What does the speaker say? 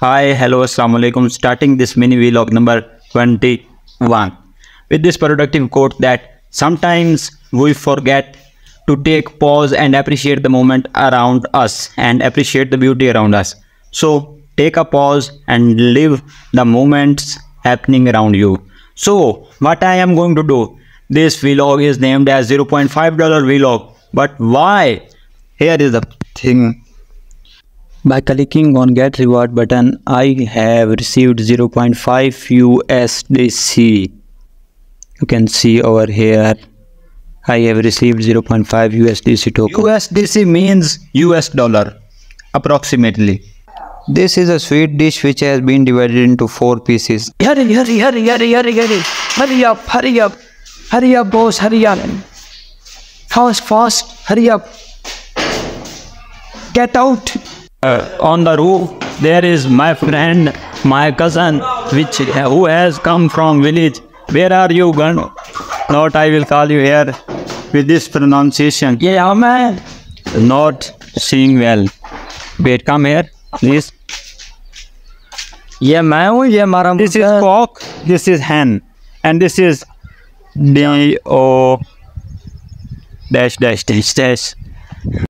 Hi, hello, assalamu alaikum. Starting this mini vlog number 21 with this productive quote that sometimes we forget to take pause and appreciate the moment around us and appreciate the beauty around us. So take a pause and live the moments happening around you. So what I am going to do, this vlog is named as $0.5 vlog. But why? Here is the thing by clicking on get reward button, I have received 0.5 USDC. You can see over here, I have received 0.5 USDC token. USDC means US dollar, approximately. This is a sweet dish which has been divided into four pieces. Hurry, hurry, hurry, hurry, hurry, hurry. Hurry up, hurry up. Hurry up, boss, hurry up. Fast, fast, hurry up. Get out. Uh, on the roof, there is my friend, my cousin, which who has come from village. Where are you, Gun? Not I will call you here with this pronunciation. Yeah, man. Not seeing well. Wait, come here, please. ये मैं हूँ ये हमारा This is cock, this is hen, and this is D O dash dash dash dash.